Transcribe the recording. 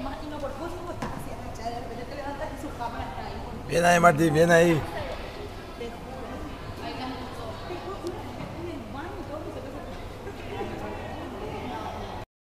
Gesto más inoportuno, estás así agachada, de repente te levantas y su cámara está ahí. Bien ahí, Martín, bien ahí.